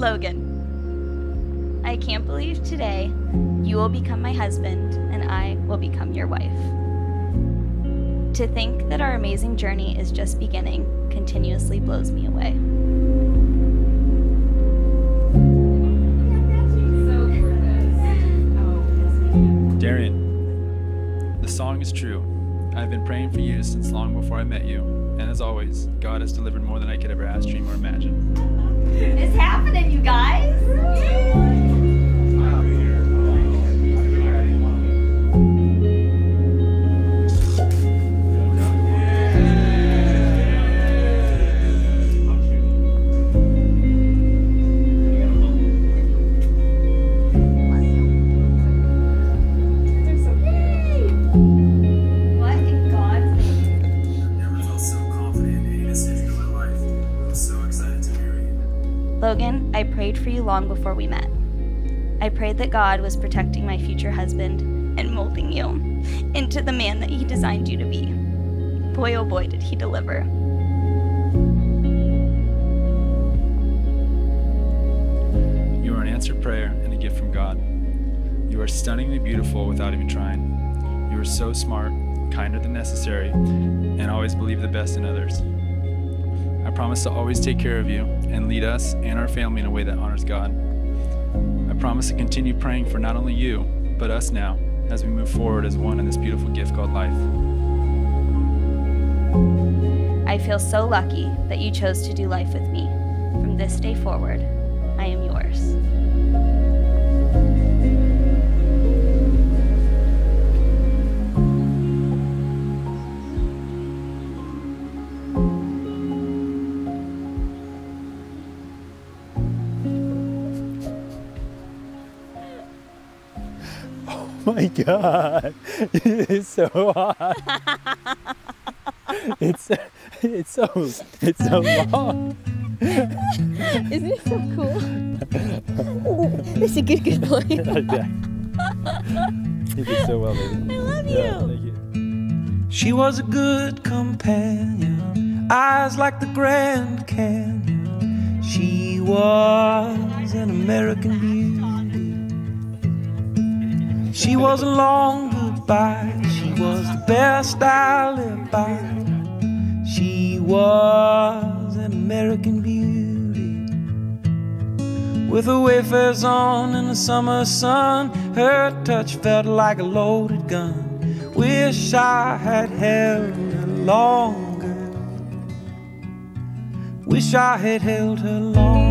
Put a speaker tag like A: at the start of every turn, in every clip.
A: Logan, I can't believe today you will become my husband and I will become your wife. To think that our amazing journey is just beginning continuously blows me away.
B: Darian, the song is true. I've been praying for you since long before I met you, and as always, God has delivered more than I could ever ask, dream, or imagine.
A: It's happening, you guys! Logan, I prayed for you long before we met. I prayed that God was protecting my future husband and molding you into the man that He designed you to be. Boy, oh boy, did He deliver.
B: You are an answered prayer and a gift from God. You are stunningly beautiful without even trying. You are so smart, kinder than necessary, and always believe the best in others. I promise to always take care of you and lead us and our family in a way that honors God. I promise to continue praying for not only you, but us now as we move forward as one in this beautiful gift called life.
A: I feel so lucky that you chose to do life with me. From this day forward, I am yours.
C: My god it's so hot it's it's so it's so long
D: Isn't it so cool? That's a good, good boy.
C: yeah. you did so well baby
D: I love
C: yeah,
D: you.
C: thank you
E: She was a good companion, eyes like the Grand Canyon. She was an American beauty. She was a long goodbye. She was the best I lived by. She was an American beauty. With her wafers on in the summer sun, her touch felt like a loaded gun. Wish I had held her longer. Wish I had held her longer.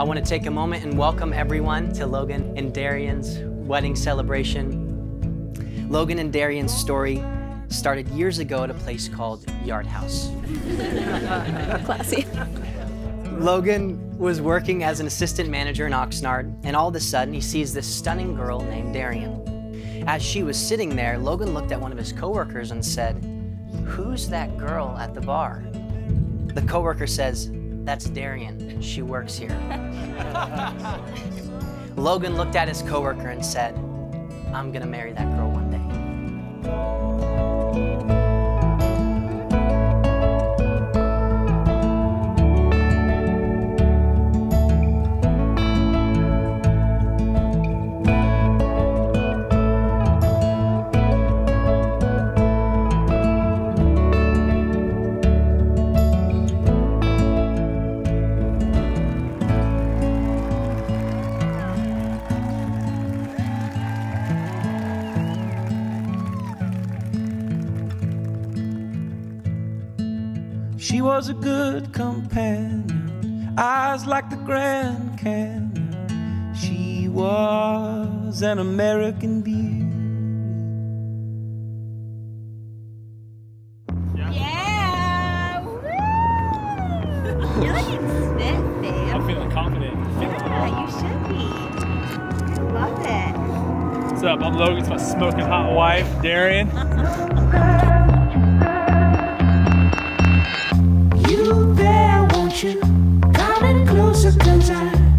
F: I want to take a moment and welcome everyone to Logan and Darian's wedding celebration. Logan and Darian's story started years ago at a place called Yard House.
D: Classy.
F: Logan was working as an assistant manager in Oxnard, and all of a sudden he sees this stunning girl named Darian. As she was sitting there, Logan looked at one of his coworkers and said, Who's that girl at the bar? The coworker says, That's Darian. She works here. Logan looked at his coworker and said, I'm gonna marry that girl one day.
E: She was a good companion, eyes like the Grand Canyon. She was an American beauty.
A: Yeah! Woo! You're looking stiff,
C: i'm feeling confident
A: Yeah, you should be. I love it.
C: what's up i'm logan it's my smoking hot wife darian
E: you? Coming closer, I, I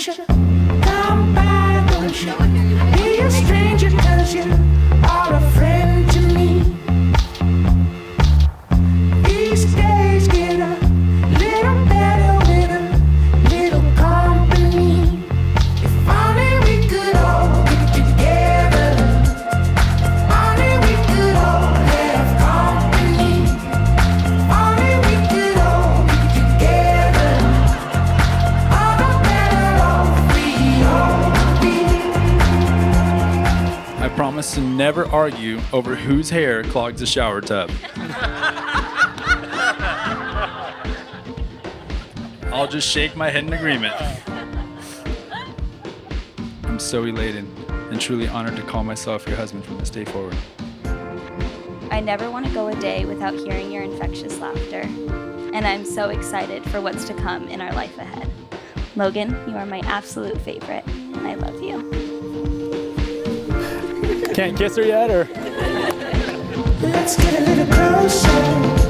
G: So won't you come by, won't you be a stranger cause you
B: Never argue over whose hair clogs the shower tub. I'll just shake my head in agreement. I'm so elated and truly honored to call myself your husband from this day forward.
A: I never want to go a day without hearing your infectious laughter. And I'm so excited for what's to come in our life ahead. Logan, you are my absolute favorite, and I love you.
C: Can't kiss her yet, or?
G: Let's get a little closer